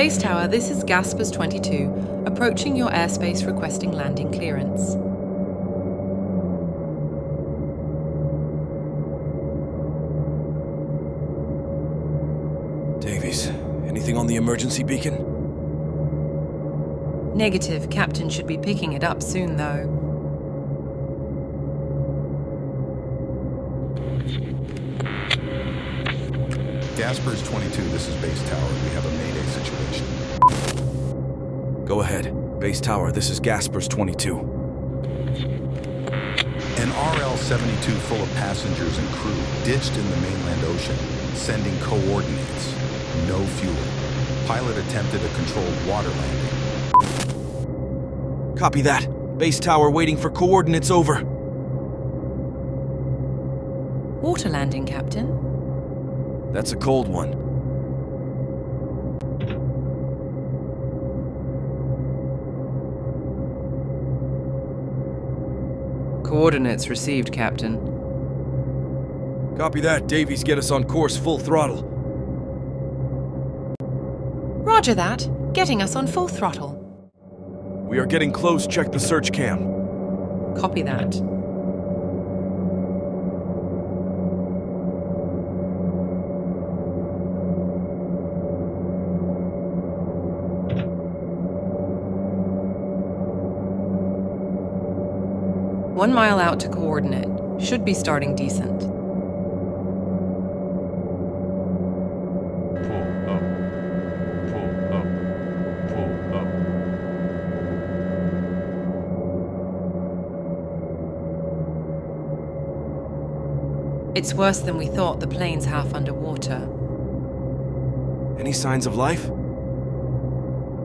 Base Tower, this is Gaspers 22, approaching your airspace requesting landing clearance. Davies, anything on the emergency beacon? Negative. Captain should be picking it up soon, though. Gaspers 22, this is Base Tower. We have a Mayday situation. Go ahead. Base Tower, this is Gaspers 22. An RL-72 full of passengers and crew ditched in the mainland ocean, sending coordinates. No fuel. Pilot attempted a controlled water landing. Copy that. Base Tower waiting for coordinates over. Water landing, Captain. That's a cold one. Coordinates received, Captain. Copy that. Davies, get us on course full throttle. Roger that. Getting us on full throttle. We are getting close. Check the search cam. Copy that. One mile out to coordinate. Should be starting decent. Pull up. Pull up. Pull up. It's worse than we thought. The plane's half underwater. Any signs of life?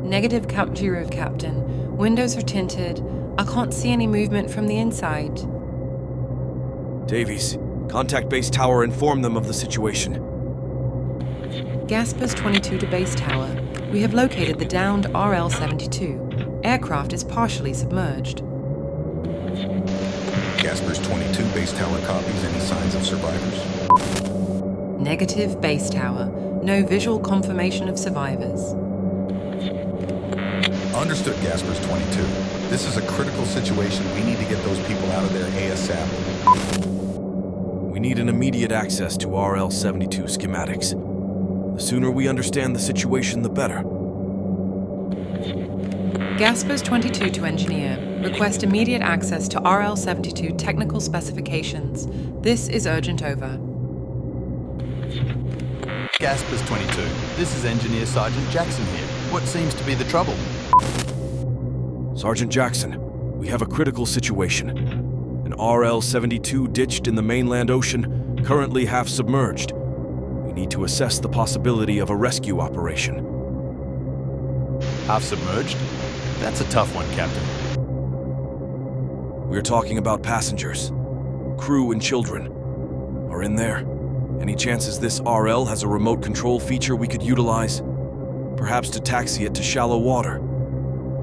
Negative Cap Giroux, Captain. Windows are tinted. I can't see any movement from the inside. Davies, contact Base Tower. Inform them of the situation. Gaspers 22 to Base Tower. We have located the downed RL 72. Aircraft is partially submerged. Gaspers 22, Base Tower copies. Any signs of survivors? Negative Base Tower. No visual confirmation of survivors. Understood, Gaspers 22. This is a critical situation. We need to get those people out of there ASAP. We need an immediate access to RL 72 schematics. The sooner we understand the situation, the better. Gaspers 22 to Engineer. Request immediate access to RL 72 technical specifications. This is urgent over. Gaspers 22. This is Engineer Sergeant Jackson here. What seems to be the trouble? Sergeant Jackson, we have a critical situation. An RL 72 ditched in the mainland ocean, currently half submerged. We need to assess the possibility of a rescue operation. Half submerged? That's a tough one, Captain. We're talking about passengers. Crew and children. Are in there? Any chances this RL has a remote control feature we could utilize? Perhaps to taxi it to shallow water.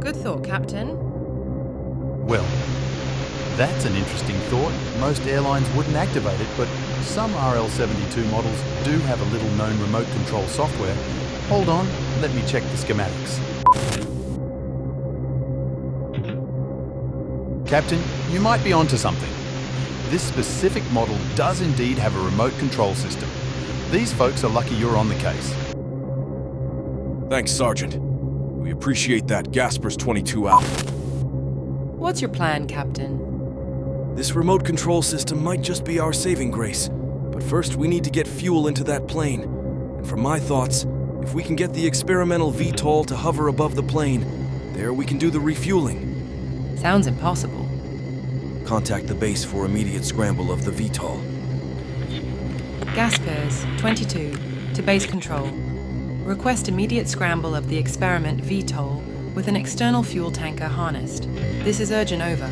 Good thought, Captain. Well, that's an interesting thought. Most airlines wouldn't activate it, but some RL-72 models do have a little known remote control software. Hold on, let me check the schematics. Captain, you might be onto something. This specific model does indeed have a remote control system. These folks are lucky you're on the case. Thanks, Sergeant. We appreciate that. Gaspers 22 out. What's your plan, Captain? This remote control system might just be our saving grace. But first, we need to get fuel into that plane. And from my thoughts, if we can get the experimental VTOL to hover above the plane, there we can do the refueling. Sounds impossible. Contact the base for immediate scramble of the VTOL. Gaspers 22 to base control. Request immediate scramble of the experiment VTOL with an external fuel tanker harnessed. This is urgent over.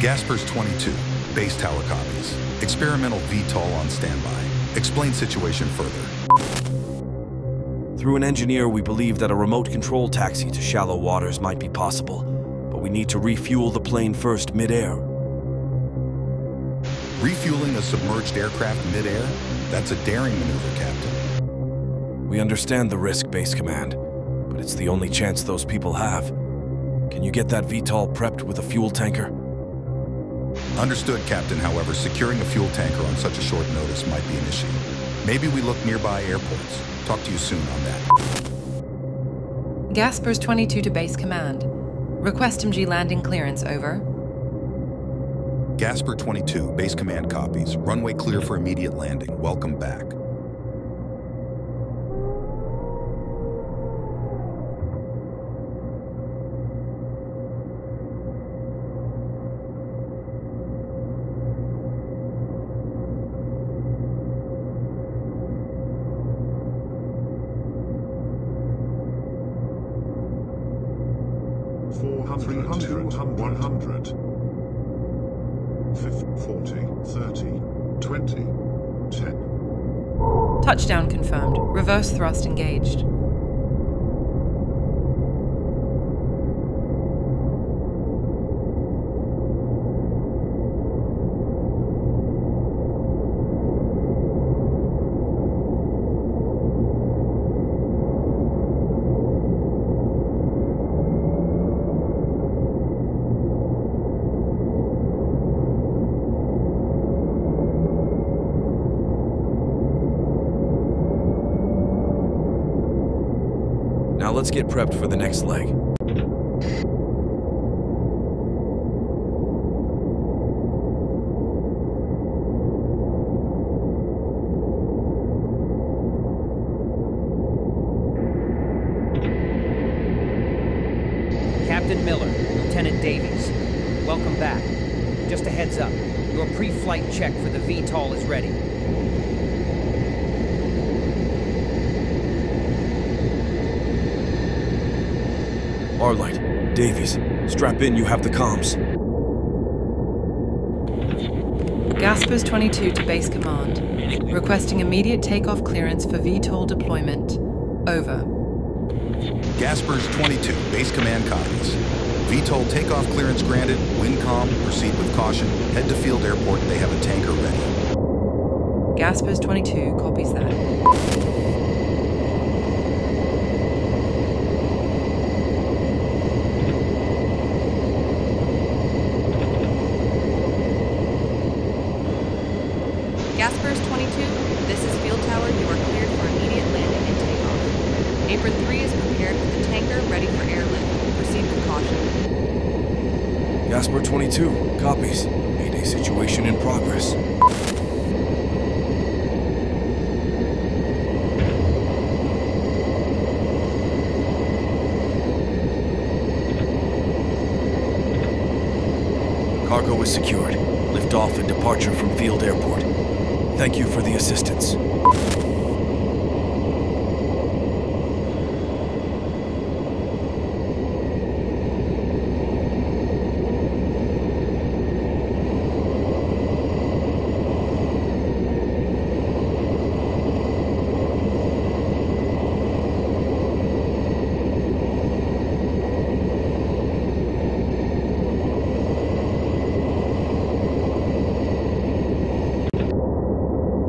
Gaspers 22, Base Tower copies. Experimental VTOL on standby. Explain situation further. Through an engineer, we believe that a remote control taxi to shallow waters might be possible, but we need to refuel the plane first midair. Refueling a submerged aircraft midair? That's a daring maneuver, Captain. We understand the risk, Base Command, but it's the only chance those people have. Can you get that VTOL prepped with a fuel tanker? Understood, Captain. However, securing a fuel tanker on such a short notice might be an issue. Maybe we look nearby airports. Talk to you soon on that. Gaspers 22 to Base Command. Request MG landing clearance, over. Gasper 22, base command copies. Runway clear for immediate landing. Welcome back. 20, 10. Touchdown confirmed. Reverse thrust engaged. Let's get prepped for the next leg. Captain Miller, Lieutenant Davies. Welcome back. Just a heads up, your pre-flight check for the VTOL is ready. Arlight, Davies, strap in, you have the comms. Gaspers 22 to Base Command. Requesting immediate takeoff clearance for VTOL deployment. Over. Gaspers 22, base command copies. VTOL takeoff clearance granted. Windcom, proceed with caution. Head to field airport. They have a tanker ready. Gaspers 22 copies that. Gaspers 22, this is Field Tower. You are cleared for immediate landing and takeoff. Apron 3 is prepared with the tanker ready for airlift. Proceed with caution. Gasper 22, copies. Mayday situation in progress. Is secured. Lift off and departure from Field Airport. Thank you for the assistance.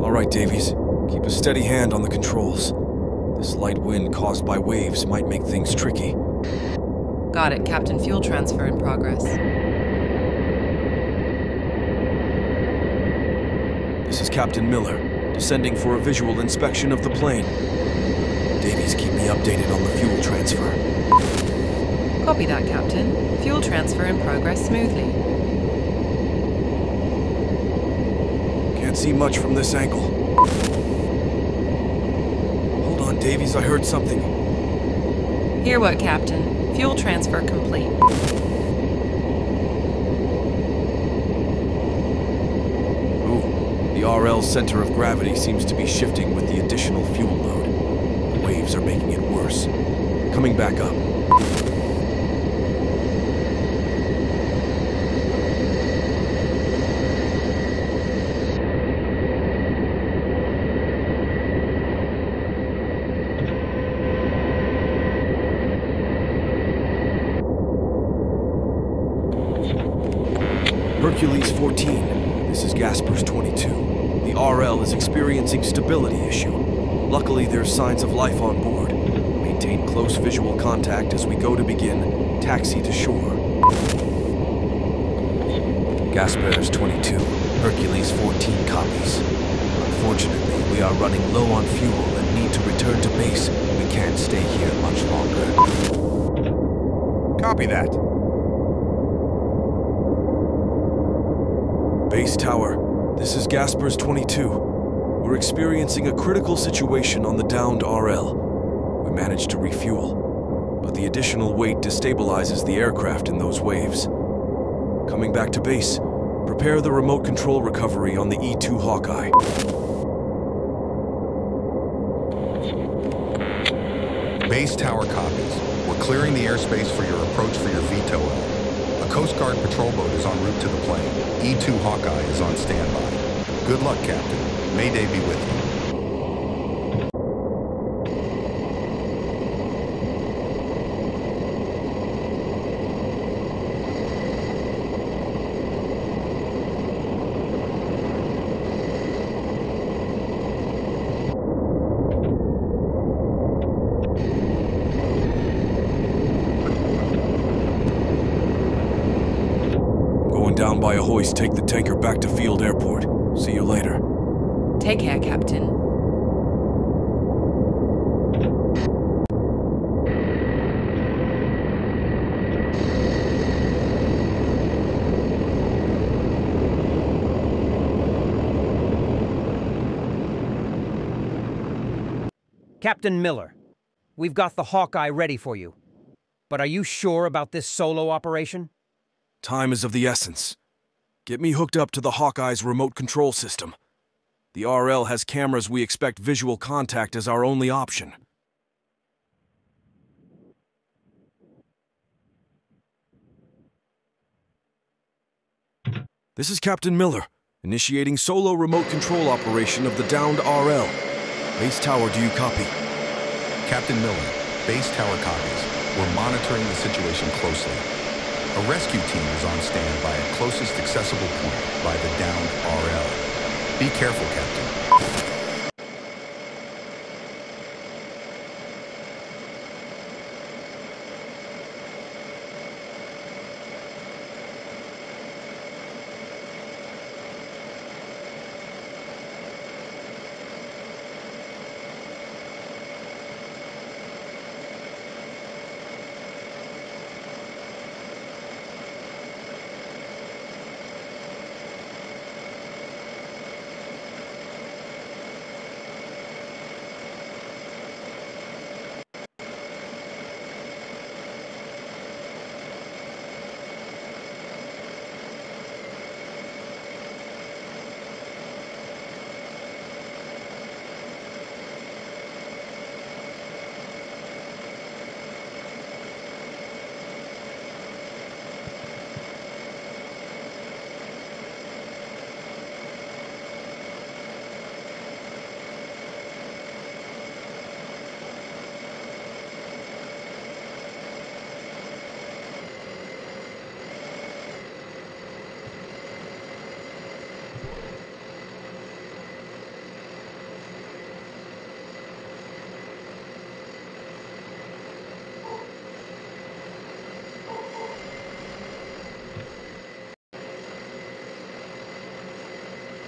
All right, Davies. Keep a steady hand on the controls. This light wind caused by waves might make things tricky. Got it, Captain. Fuel transfer in progress. This is Captain Miller, descending for a visual inspection of the plane. Davies, keep me updated on the fuel transfer. Copy that, Captain. Fuel transfer in progress smoothly. Can't see much from this angle. Davies, I heard something. Hear what, Captain? Fuel transfer complete. Ooh, the RL center of gravity seems to be shifting with the additional fuel load. The waves are making it worse. Coming back up. Hercules 14. This is Gaspers 22. The RL is experiencing stability issue. Luckily, there's signs of life on board. Maintain close visual contact as we go to begin taxi to shore. Gaspers 22, Hercules 14 copies. Unfortunately, we are running low on fuel and need to return to base. We can't stay here much longer. Copy that. Base Tower, this is Gaspers 22. We're experiencing a critical situation on the downed RL. We managed to refuel, but the additional weight destabilizes the aircraft in those waves. Coming back to base, prepare the remote control recovery on the E-2 Hawkeye. Base tower copies. We're clearing the airspace for your approach for your VTOL. Coast Guard patrol boat is en route to the plane. E-2 Hawkeye is on standby. Good luck, Captain. Mayday be with you. Down by a hoist, take the tanker back to Field Airport. See you later. Take care, Captain. Captain Miller, we've got the Hawkeye ready for you. But are you sure about this solo operation? Time is of the essence. Get me hooked up to the Hawkeye's remote control system. The RL has cameras we expect visual contact as our only option. This is Captain Miller, initiating solo remote control operation of the downed RL. Base tower, do you copy? Captain Miller, base tower copies. We're monitoring the situation closely. A rescue team is on standby at closest accessible point by the downed RL. Be careful, Captain.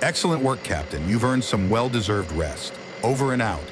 Excellent work, Captain. You've earned some well-deserved rest. Over and out.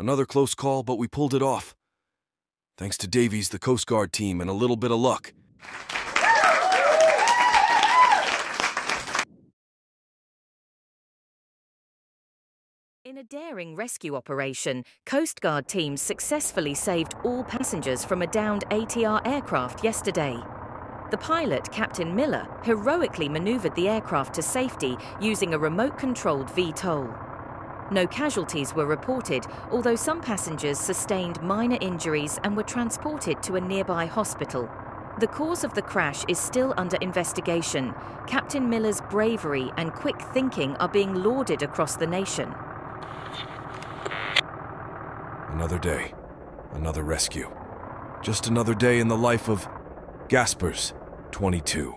Another close call, but we pulled it off. Thanks to Davies, the Coast Guard team, and a little bit of luck. In a daring rescue operation, Coast Guard teams successfully saved all passengers from a downed ATR aircraft yesterday. The pilot, Captain Miller, heroically maneuvered the aircraft to safety using a remote controlled VTOL. No casualties were reported, although some passengers sustained minor injuries and were transported to a nearby hospital. The cause of the crash is still under investigation. Captain Miller's bravery and quick thinking are being lauded across the nation. Another day, another rescue. Just another day in the life of Gaspers, 22.